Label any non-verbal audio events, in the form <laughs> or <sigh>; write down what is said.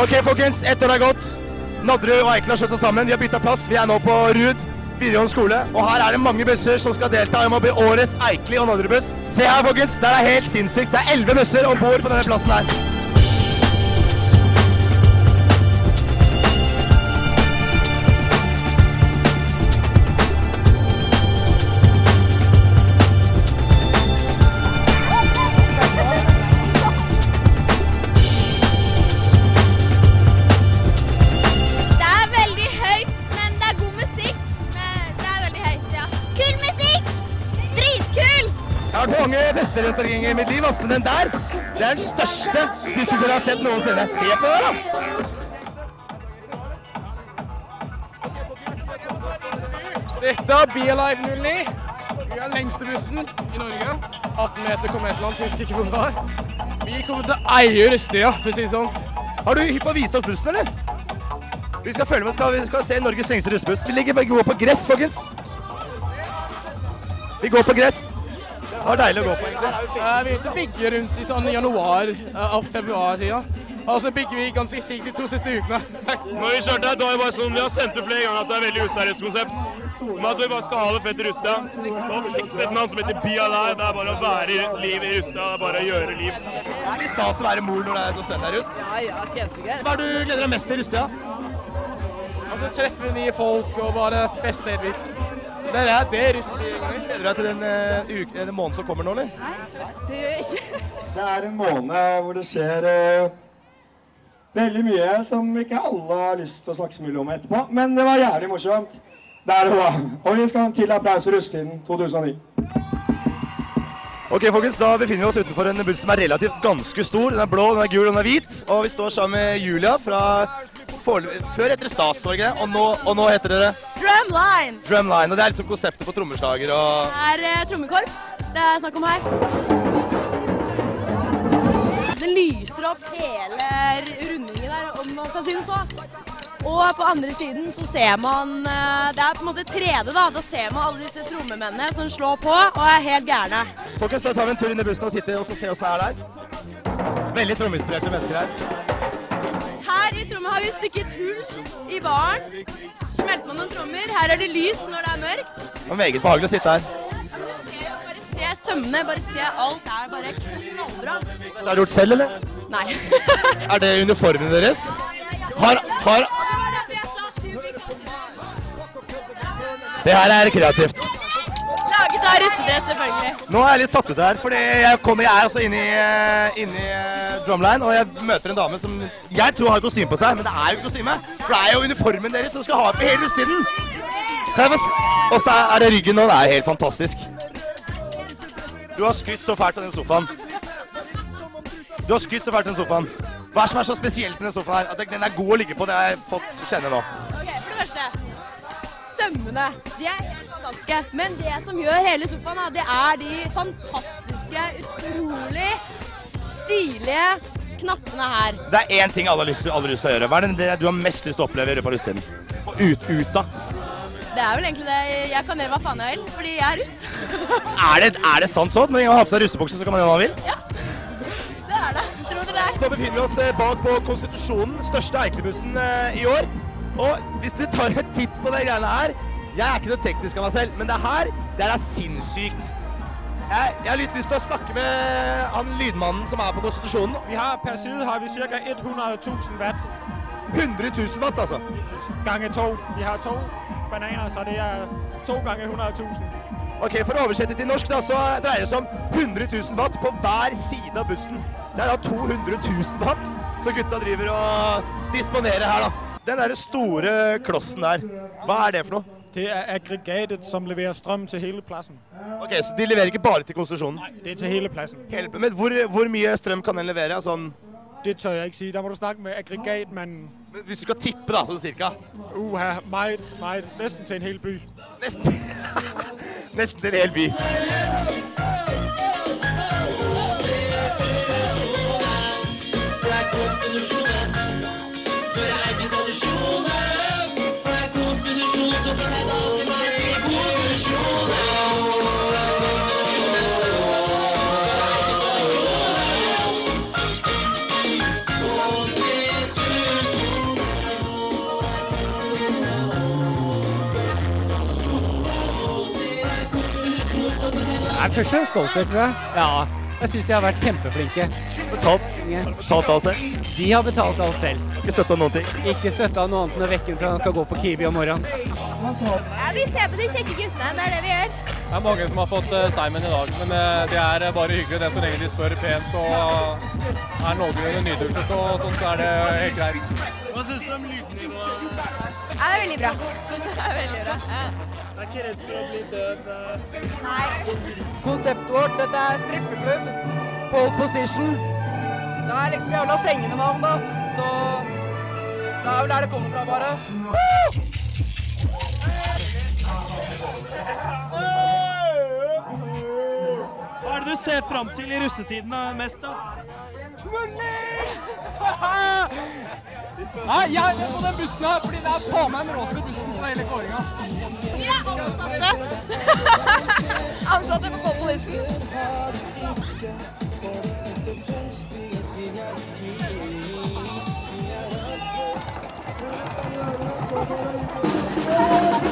Ok, folkens. Ett år er gått. Nadderud og Eikel har slått seg sammen. De har bytta plass. Vi er nå på Ruud videregående skole. Og her er det mange busser som skal delta om å bli årets Eikeli og Nadderud-buss. Se her, folkens. Det er helt sinnssykt. Det er elleve busser om bord på denne plassen her. Mange fester rundt i mitt liv, ass, men den der, det er den største diskusjonen jeg har sett noensinne. Se på det, da! Dette er Bealive 09. Vi er lengste bussen i Norge. 18 meter kom et eller annet, husker ikke hvor det var. Vi kommer til å eie Røstia, for å si det sånn. Har du hypp på å vise oss bussen, eller? Vi skal følge med, skal, vi skal se Norges lengste russebuss. Vi ligger begge på gress, folkens. Vi går på gress. Det var deilig å gå på, egentlig. Eh, Vi begynte å bygge rundt i sånn januar og av februar-tida. Og så bygger vi ganske sikkert de to siste ukene. Når vi kjørte her, da var det bare sånn, vi har sendt det flere ganger at det er et veldig useriøst konsept. Men at vi bare skal ha det fett i Rustad. Og sett en som heter Be Alive. Det er bare å være i liv i Rustad. Det er bare å gjøre liv. Det er litt stas å være mor når det er så søndagsruss. Ja, ja, kjempegøy. Hva er det du gleder deg mest til i Rustad? Altså treffe nye folk og bare feste helt vilt. Det er det russetid egentlig. Gleder du deg til den, uh, uke, den måneden som kommer nå, eller? Nei, Det gjør jeg ikke. <laughs> Det er en måned hvor det skjer uh, veldig mye som ikke alle har lyst til å snakke så mye om etterpå. Men det var jævlig morsomt. Det er det da. Og vi skal til applaus for russetiden 2009. Ok, folkens, Da befinner vi oss utenfor en buss som er relativt ganske stor. Den er blå, den er gul, og den er hvit. Og vi står sammen med Julia fra forelø- Før heter det det det? Og og nå heter dere Drumline. Drumline. Og det er liksom konseptet på trommeslager og Det er eh, trommekorps det er snakk om her. Det lyser opp hele rundingen der, om man kan si det så. Og på andre siden så ser man eh, Det er på en måte 3D, da. Da ser man alle disse trommemennene som slår på og er helt gærne. Folkens, da tar vi en tur inn i bussen og sitter og så ser åssen det er der. Veldig trommeinspirerte mennesker her. Har vi stykket hull i baren. Smelt man noen trommer. Her er det lys når det er mørkt. Det var meget behagelig å sitte her. Du ser jo bare se sømmene, bare se alt er bare knallbra. Dette har du gjort selv, eller? Nei. <laughs> Er det uniformene deres? Har, har Det her er kreativt. Laget av russedress, selvfølgelig. Nå er jeg litt satt ut her, fordi jeg jeg er altså inne i, eh, inne i eh, drumline, og jeg møter en dame som jeg tror har kostyme på seg, men det er jo ikke kostyme. For det er jo uniformen deres som skal ha på hele russetiden. Og så er det ryggen nå. Det er helt fantastisk. Du har skrytt så fælt av den sofaen. Du har skrytt så fælt av den sofaen. Hva er det som er så spesielt med den sofaen her? At den er god å ligge på, det har jeg fått kjenne nå. Sømmene. De er helt fantastiske. Men det som gjør hele sofaen, da, det er de fantastiske, utrolig stilige knappene her. Det er én ting alle har lyst til, alle har lyst til å gjøre. Hva er det du har mest lyst til å oppleve i løpet av russetiden? Få Ut, ut av. Det er vel egentlig det jeg kan gjøre hva faen jeg vil, fordi jeg er russ. <laughs> Er det, er det sant sånn? Når man har på seg russebukse, så kan man gjøre hva man vil? Ja. Det er det. Tror dere det? Nå befinner vi oss eh, bak på Konstitusjonen, største Eikelibussen eh, i år. Og hvis du tar en titt på de greiene her Jeg er ikke noe teknisk av meg selv, men det her, det her er sinnssykt. Jeg, jeg har litt lyst til å snakke med han lydmannen som er på Konstitusjonen. Vi har per side har vi ca. 100 000 watt 100 000 watt, altså. gange to. Vi har to bananer, så det er to ganger 100 000. Ok, For å oversette til norsk, da, så dreier det seg om 100 000 watt på hver side av bussen. Det er da 200 000 watt som gutta driver og disponerer her, da. Den derre store klossen der, hva er det for noe? Det er aggregatet som leverer strøm til hele plassen. Ok, Så de leverer ikke bare til konsesjonen? Nei, det er til hele plassen. Hele, men hvor, hvor, mye strøm kan den levere? Altså, sånn det tør jeg ikke si. Da må du snakke med aggregatmannen. Men hvis du skal tippe, da, sånn cirka? Uha, uh, meget, meget. Nesten til en hel by. Nesten, <laughs> Nesten til en hel by. Det Black for det er ikke tradisjonen. For det er konstitusjon som president bare sier konstitusjonen. Det er første stolthet, tror jeg. Ja. Jeg syns de har vært kjempeflinke. Betalt, betalt alt selv. De har betalt alt selv. Ikke støtta noen ting. Ikke støtta noe annet enn å vekke fra han skal gå på Kiwi om morgenen. Ja, vi ser på de kjekke guttene. Det er det vi gjør. Det er mange som har fått uh, Simon i dag, men eh, det er eh, bare hyggelig. Det så lenge de spør pent og er noenlunde nydusjet og sånn, så er det helt greit. Hva syns du om lydnivået? Ja, det er veldig bra. <laughs> Det er veldig bra. Ja. Er ikke redd for å bli død? Nei. Konseptet vårt, dette er strippeklubb. Pole position. Det er liksom jævla fengende navn, da. Så det er vel der det kommer fra, bare. Hva er det du ser fram til i russetiden mest, da? <laughs> Nei, jeg er med på den bussen her, fordi det er faen meg den råeste bussen på hele kåringa. Vi er ansatte. <laughs> ansatte på Population. Thank <laughs>